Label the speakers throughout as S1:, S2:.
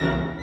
S1: you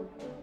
S1: Música